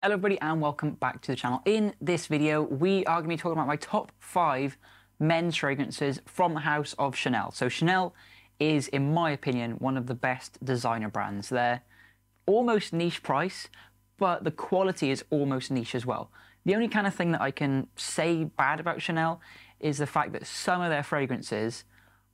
Hello everybody and welcome back to the channel. In this video, we are going to be talking about my top five men's fragrances from the house of Chanel. So Chanel is, in my opinion, one of the best designer brands. They're almost niche price, but the quality is almost niche as well. The only kind of thing that I can say bad about Chanel is the fact that some of their fragrances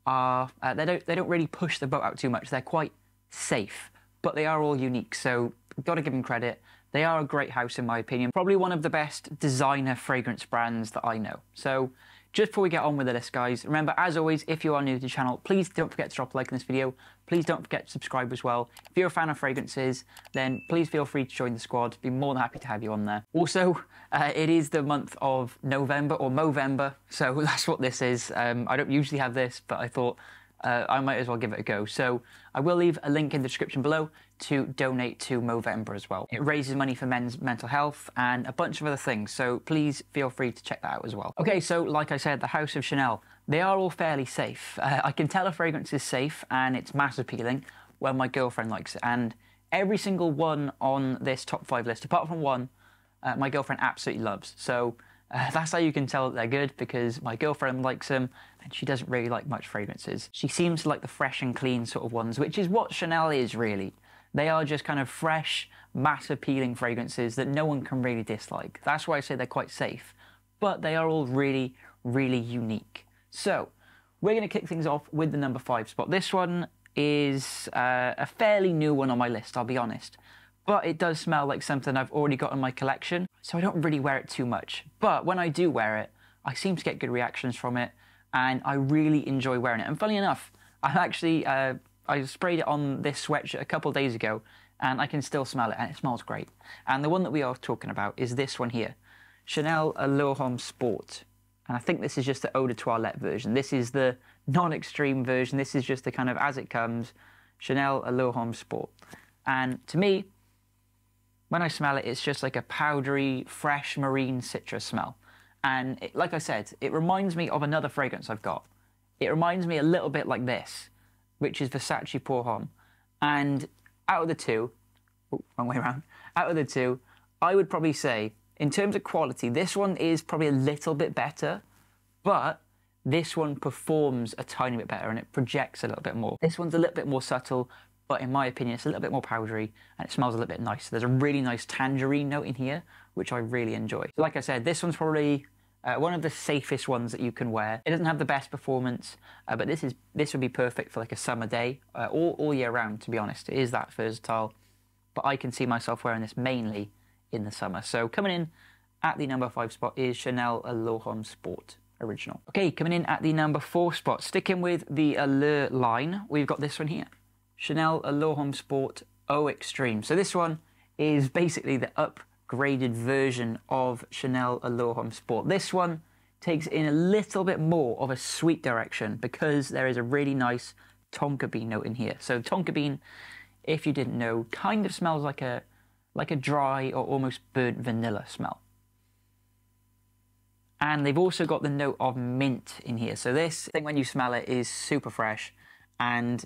are, uh, they, don't, they don't really push the boat out too much. They're quite safe, but they are all unique. So got to give them credit. They are a great house, in my opinion. Probably one of the best designer fragrance brands that I know. So just before we get on with the list, guys, remember, as always, if you are new to the channel, please don't forget to drop a like in this video. Please don't forget to subscribe as well. If you're a fan of fragrances, then please feel free to join the squad. Be more than happy to have you on there. Also, uh, it is the month of November or Movember, so that's what this is. Um, I don't usually have this, but I thought uh, I might as well give it a go. So I will leave a link in the description below to donate to Movember as well. It raises money for men's mental health and a bunch of other things, so please feel free to check that out as well. Okay, so like I said, the House of Chanel, they are all fairly safe. Uh, I can tell a fragrance is safe and it's mass appealing when my girlfriend likes it, and every single one on this top five list, apart from one, uh, my girlfriend absolutely loves. So uh, that's how you can tell that they're good because my girlfriend likes them and she doesn't really like much fragrances. She seems to like the fresh and clean sort of ones, which is what Chanel is really. They are just kind of fresh, mass appealing fragrances that no one can really dislike. That's why I say they're quite safe, but they are all really, really unique. So, we're going to kick things off with the number five spot. This one is uh, a fairly new one on my list, I'll be honest but it does smell like something I've already got in my collection, so I don't really wear it too much. But when I do wear it, I seem to get good reactions from it, and I really enjoy wearing it. And funny enough, I'm actually uh, I sprayed it on this sweatshirt a couple days ago, and I can still smell it, and it smells great. And the one that we are talking about is this one here, Chanel Allure Sport. And I think this is just the Eau de Toilette version. This is the non-extreme version. This is just the kind of as it comes, Chanel Allure Sport. And to me, when I smell it, it's just like a powdery, fresh marine citrus smell. And it, like I said, it reminds me of another fragrance I've got. It reminds me a little bit like this, which is Versace Pour Homme. And out of the two, oh, wrong way around, out of the two, I would probably say, in terms of quality, this one is probably a little bit better, but this one performs a tiny bit better and it projects a little bit more. This one's a little bit more subtle, but in my opinion, it's a little bit more powdery and it smells a little bit nicer. There's a really nice tangerine note in here, which I really enjoy. So like I said, this one's probably uh, one of the safest ones that you can wear. It doesn't have the best performance, uh, but this is this would be perfect for like a summer day, uh, all, all year round, to be honest. It is that versatile, but I can see myself wearing this mainly in the summer. So coming in at the number five spot is Chanel Homme Sport Original. Okay, coming in at the number four spot, sticking with the Allure line, we've got this one here. Chanel Homme Sport Eau Extreme. So this one is basically the upgraded version of Chanel Allure Homme Sport. This one takes in a little bit more of a sweet direction because there is a really nice tonka bean note in here. So tonka bean, if you didn't know, kind of smells like a like a dry or almost burnt vanilla smell. And they've also got the note of mint in here. So this thing when you smell it is super fresh and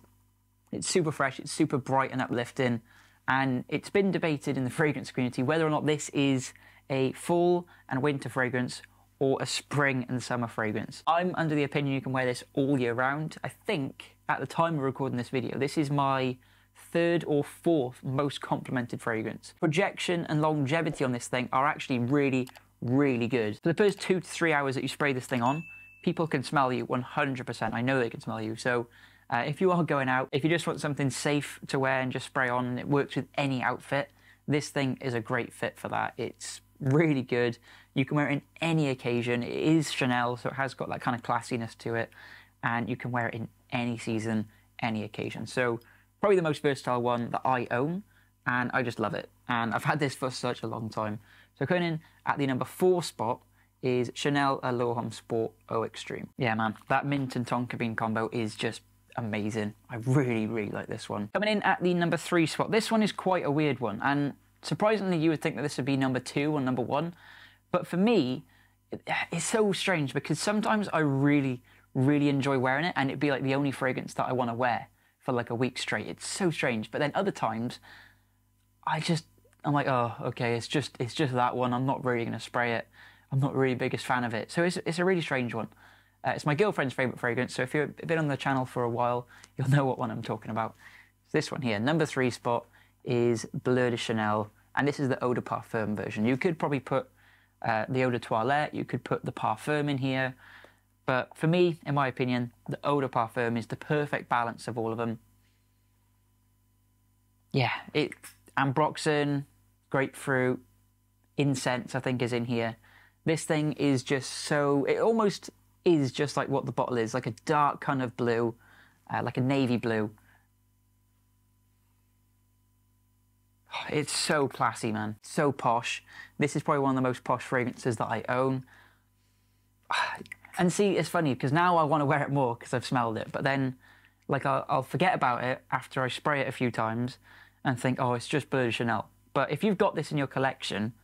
it's super fresh, it's super bright and uplifting, and it's been debated in the fragrance community whether or not this is a fall and winter fragrance or a spring and summer fragrance. I'm under the opinion you can wear this all year round. I think at the time of recording this video, this is my third or fourth most complimented fragrance. Projection and longevity on this thing are actually really, really good. For the first two to three hours that you spray this thing on, people can smell you 100%. I know they can smell you. So uh, if you are going out, if you just want something safe to wear and just spray on and it works with any outfit, this thing is a great fit for that. It's really good. You can wear it in any occasion. It is Chanel, so it has got that kind of classiness to it, and you can wear it in any season, any occasion. So probably the most versatile one that I own, and I just love it. And I've had this for such a long time. So coming in at the number four spot is Chanel Homme Sport Eau Extreme. Yeah, man, that mint and tonka bean combo is just amazing. I really, really like this one. Coming in at the number three spot, this one is quite a weird one, and surprisingly, you would think that this would be number two or number one, but for me, it's so strange because sometimes I really, really enjoy wearing it, and it'd be like the only fragrance that I want to wear for like a week straight. It's so strange, but then other times, I just I'm like, oh, okay, it's just it's just that one. I'm not really gonna spray it. I'm not really the biggest fan of it. So it's it's a really strange one. Uh, it's my girlfriend's favorite fragrance. So if you've been on the channel for a while, you'll know what one I'm talking about. It's this one here, number three spot is Bleu de Chanel, and this is the Eau de Parfum version. You could probably put uh, the Eau de Toilette, you could put the Parfum in here, but for me, in my opinion, the Eau de Parfum is the perfect balance of all of them. Yeah, it ambroxan, grapefruit, incense, I think is in here. This thing is just so, it almost is just like what the bottle is, like a dark kind of blue, uh, like a navy blue. It's so classy, man. So posh. This is probably one of the most posh fragrances that I own. And see, it's funny because now I want to wear it more because I've smelled it. But then, like, I'll, I'll, forget about it after I spray it a few times and think, oh, it's just Bleu de Chanel. But if you've got this in your collection,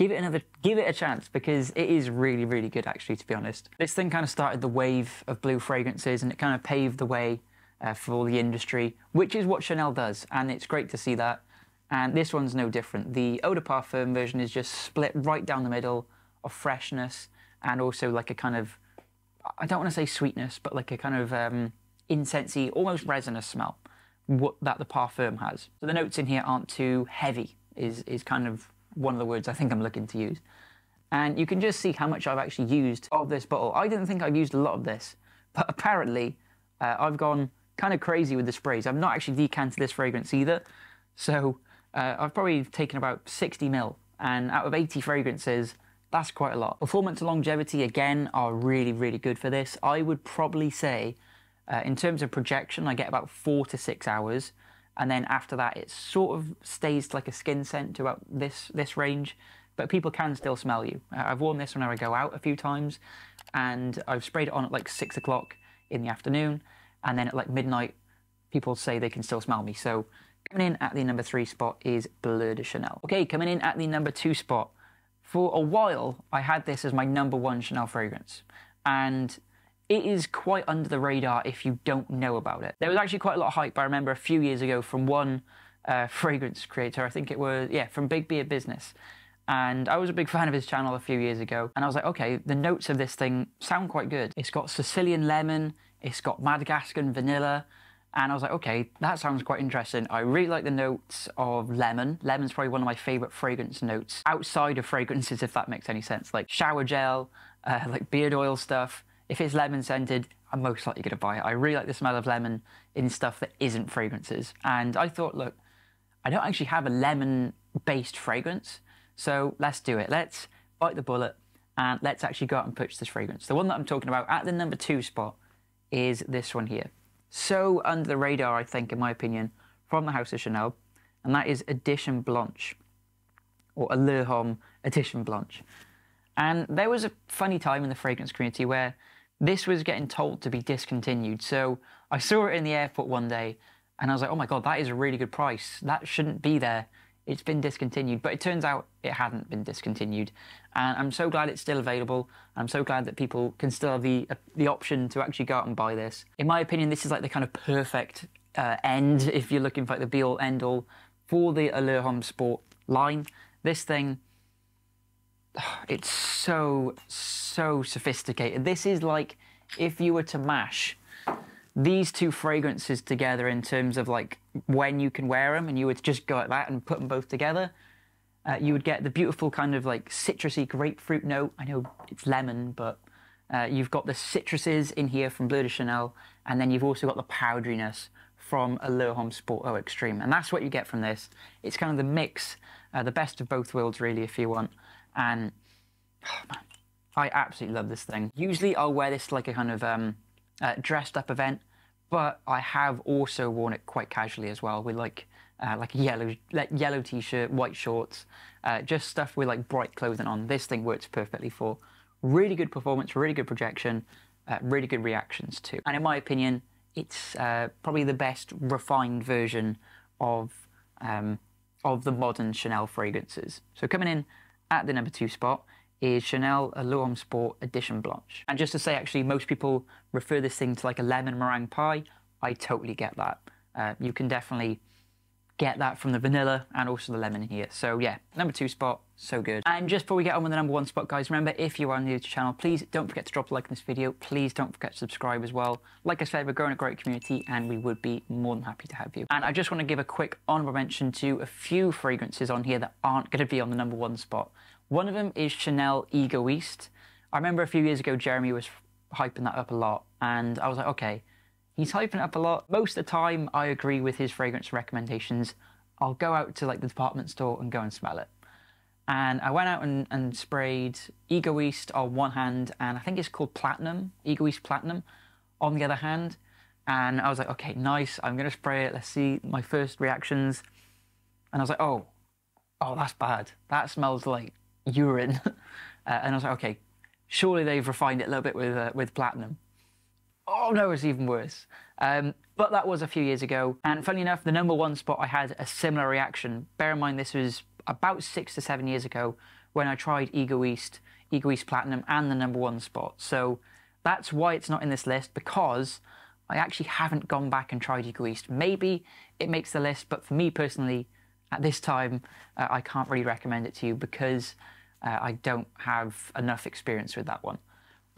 give it another, give it a chance because it is really, really good. Actually, to be honest, this thing kind of started the wave of blue fragrances, and it kind of paved the way uh, for the industry, which is what Chanel does, and it's great to see that. And this one's no different. The Eau de Parfum version is just split right down the middle of freshness and also like a kind of, I don't want to say sweetness, but like a kind of um, incensey, almost resinous smell what, that the Parfum has. So the notes in here aren't too heavy, is, is kind of one of the words I think I'm looking to use. And you can just see how much I've actually used of this bottle. I didn't think I've used a lot of this, but apparently uh, I've gone kind of crazy with the sprays. I've not actually decanted this fragrance either. So uh, I've probably taken about 60 mil, and out of 80 fragrances, that's quite a lot. Performance and longevity, again, are really, really good for this. I would probably say, uh, in terms of projection, I get about four to six hours, and then after that, it sort of stays like a skin scent to about this, this range, but people can still smell you. Uh, I've worn this whenever I go out a few times, and I've sprayed it on at like six o'clock in the afternoon, and then at like midnight, people say they can still smell me. So Coming in at the number three spot is Bleu de Chanel. Okay, coming in at the number two spot. For a while, I had this as my number one Chanel fragrance. And it is quite under the radar if you don't know about it. There was actually quite a lot of hype, I remember a few years ago, from one uh, fragrance creator. I think it was, yeah, from Big Beard Business. And I was a big fan of his channel a few years ago. And I was like, okay, the notes of this thing sound quite good. It's got Sicilian lemon, it's got Madagascar vanilla, and I was like, okay, that sounds quite interesting. I really like the notes of lemon. Lemon's probably one of my favorite fragrance notes outside of fragrances, if that makes any sense. Like shower gel, uh, like beard oil stuff. If it's lemon scented, I'm most likely going to buy it. I really like the smell of lemon in stuff that isn't fragrances. And I thought, look, I don't actually have a lemon based fragrance. So let's do it. Let's bite the bullet and let's actually go out and purchase this fragrance. The one that I'm talking about at the number two spot is this one here so under the radar, I think, in my opinion, from the House of Chanel, and that is Edition Blanche, or Allure Homme Edition Blanche. And there was a funny time in the fragrance community where this was getting told to be discontinued. So I saw it in the airport one day, and I was like, oh my god, that is a really good price. That shouldn't be there it's been discontinued. But it turns out it hadn't been discontinued. And I'm so glad it's still available. I'm so glad that people can still have the, uh, the option to actually go out and buy this. In my opinion, this is like the kind of perfect uh, end, if you're looking for like the be all end all, for the Allure Homme Sport line. This thing, it's so, so sophisticated. This is like if you were to mash these two fragrances together in terms of like when you can wear them and you would just go like that and put them both together uh, you would get the beautiful kind of like citrusy grapefruit note. I know it's lemon but uh, you've got the citruses in here from Bleu de Chanel and then you've also got the powderiness from Allure Homme Sport Eau Extreme and that's what you get from this. It's kind of the mix uh, the best of both worlds really if you want and oh, man, i absolutely love this thing usually i'll wear this like a kind of um, uh, dressed up event, but I have also worn it quite casually as well with like uh, like a yellow like yellow t-shirt, white shorts, uh, just stuff with like bright clothing on. This thing works perfectly for. Really good performance, really good projection, uh, really good reactions too. And in my opinion, it's uh, probably the best refined version of um, of the modern Chanel fragrances. So coming in at the number two spot is Chanel Allure Sport Edition Blanche. And just to say, actually, most people refer this thing to like a lemon meringue pie. I totally get that. Uh, you can definitely get that from the vanilla and also the lemon here. So yeah, number two spot, so good. And just before we get on with the number one spot, guys, remember if you are new to the channel, please don't forget to drop a like in this video. Please don't forget to subscribe as well. Like I said, we're growing a great community and we would be more than happy to have you. And I just want to give a quick honorable mention to a few fragrances on here that aren't going to be on the number one spot. One of them is Chanel Egoiste. I remember a few years ago, Jeremy was hyping that up a lot, and I was like, okay, he's hyping up a lot. Most of the time, I agree with his fragrance recommendations. I'll go out to like the department store and go and smell it. And I went out and, and sprayed Egoiste on one hand, and I think it's called Platinum, Egoiste Platinum, on the other hand. And I was like, okay, nice. I'm gonna spray it. Let's see my first reactions. And I was like, oh, oh, that's bad. That smells like urine. uh, and I was like, okay, surely they've refined it a little bit with uh, with platinum. Oh no, it's even worse. Um, but that was a few years ago, and funny enough, the number one spot I had a similar reaction. Bear in mind, this was about six to seven years ago when I tried Egoiste, Ego East Platinum, and the number one spot. So that's why it's not in this list because I actually haven't gone back and tried Egoiste. Maybe it makes the list, but for me personally, at this time, uh, I can't really recommend it to you because uh, I don't have enough experience with that one.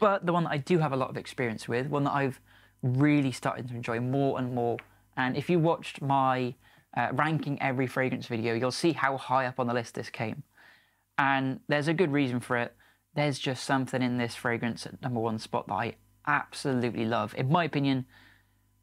But the one that I do have a lot of experience with, one that I've really started to enjoy more and more, and if you watched my uh, ranking every fragrance video, you'll see how high up on the list this came. And there's a good reason for it. There's just something in this fragrance at number one spot that I absolutely love. In my opinion,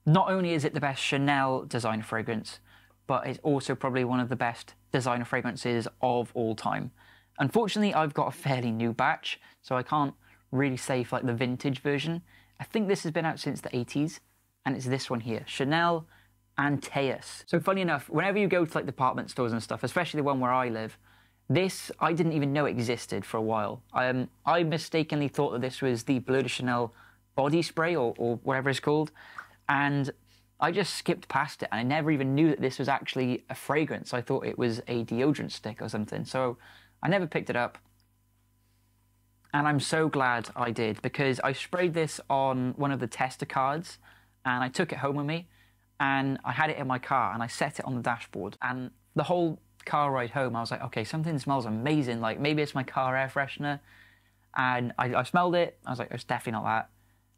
not only is it the best Chanel designer fragrance, but it's also probably one of the best designer fragrances of all time. Unfortunately, I've got a fairly new batch, so I can't really safe, like the vintage version. I think this has been out since the 80s, and it's this one here, Chanel Antaeus. So funny enough, whenever you go to like department stores and stuff, especially the one where I live, this I didn't even know existed for a while. Um, I mistakenly thought that this was the Bleu de Chanel body spray or, or whatever it's called, and I just skipped past it and I never even knew that this was actually a fragrance. I thought it was a deodorant stick or something. So I never picked it up. And I'm so glad I did because I sprayed this on one of the tester cards and I took it home with me and I had it in my car and I set it on the dashboard. And the whole car ride home, I was like, okay, something smells amazing. Like maybe it's my car air freshener. And I, I smelled it. I was like, it's definitely not that.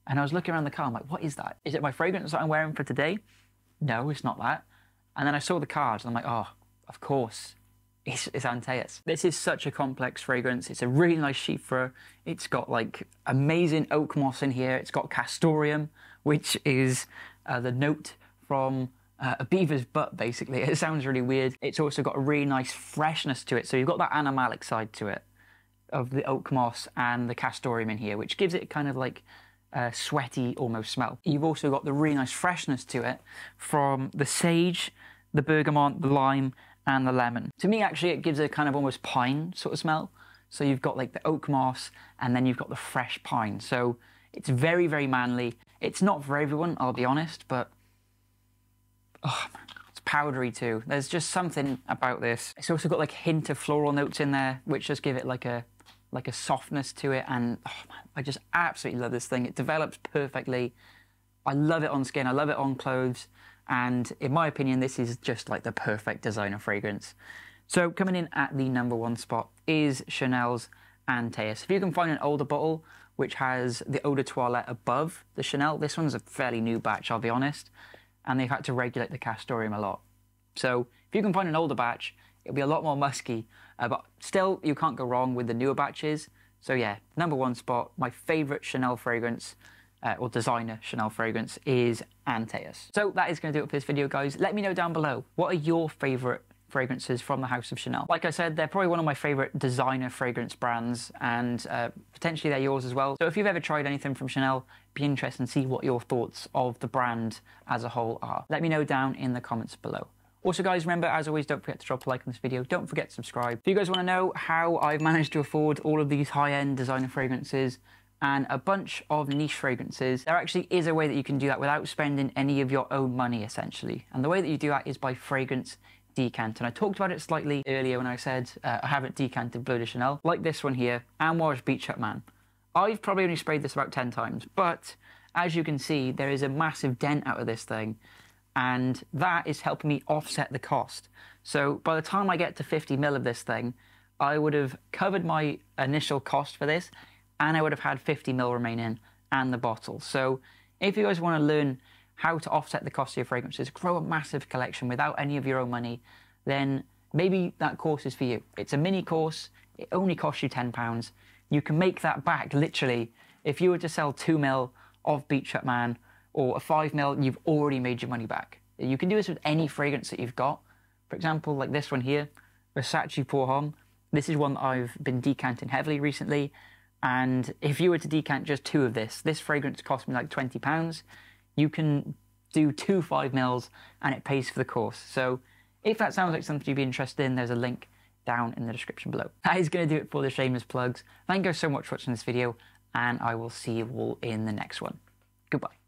And I was looking around the car. I'm like, what is that? Is it my fragrance that I'm wearing for today? No, it's not that. And then I saw the cards and I'm like, oh, of course is, is Antaeus. This is such a complex fragrance. It's a really nice chypre. It's got like amazing oak moss in here. It's got castoreum, which is uh, the note from uh, a beaver's butt, basically. It sounds really weird. It's also got a really nice freshness to it. So you've got that animalic side to it of the oak moss and the castoreum in here, which gives it kind of like a sweaty almost smell. You've also got the really nice freshness to it from the sage, the bergamot, the lime, and the lemon. To me, actually, it gives a kind of almost pine sort of smell. So you've got like the oak moss and then you've got the fresh pine. So it's very, very manly. It's not for everyone, I'll be honest, but oh, it's powdery too. There's just something about this. It's also got like a hint of floral notes in there, which just give it like a like a softness to it. And oh man, I just absolutely love this thing. It develops perfectly. I love it on skin. I love it on clothes. And in my opinion, this is just like the perfect designer fragrance. So coming in at the number one spot is Chanel's Antaeus. If you can find an older bottle which has the Eau de Toilette above the Chanel, this one's a fairly new batch, I'll be honest, and they've had to regulate the castoreum a lot. So if you can find an older batch, it'll be a lot more musky, uh, but still you can't go wrong with the newer batches. So yeah, number one spot, my favorite Chanel fragrance uh, or designer Chanel fragrance is Antaeus. So that is going to do it for this video, guys. Let me know down below, what are your favorite fragrances from the House of Chanel. Like I said, they're probably one of my favorite designer fragrance brands and uh, potentially they're yours as well. So if you've ever tried anything from Chanel, be interested and see what your thoughts of the brand as a whole are. Let me know down in the comments below. Also guys, remember as always, don't forget to drop a like on this video. Don't forget to subscribe. If you guys want to know how I've managed to afford all of these high-end designer fragrances, and a bunch of niche fragrances, there actually is a way that you can do that without spending any of your own money, essentially. And the way that you do that is by fragrance decant. And I talked about it slightly earlier when I said uh, I haven't decanted Bleu de Chanel, like this one here, Amouage Beach Hut Man. I've probably only sprayed this about 10 times, but as you can see, there is a massive dent out of this thing. and that is helping me offset the cost. So by the time I get to 50 mil of this thing, I would have covered my initial cost for this, and I would have had 50 mil remaining and the bottle. So if you guys want to learn how to offset the cost of your fragrances, grow a massive collection without any of your own money, then maybe that course is for you. It's a mini course, it only costs you £10. You can make that back literally. If you were to sell two mil of Beach Hut Man or a five mil, you've already made your money back. You can do this with any fragrance that you've got. For example, like this one here, Versace Pour Homme. This is one that I've been decanting heavily recently. And if you were to decant just two of this, this fragrance cost me like £20. You can do two five mils and it pays for the course. So if that sounds like something you'd be interested in, there's a link down in the description below. That is going to do it for the shameless plugs. Thank you so much for watching this video, and I will see you all in the next one. Goodbye.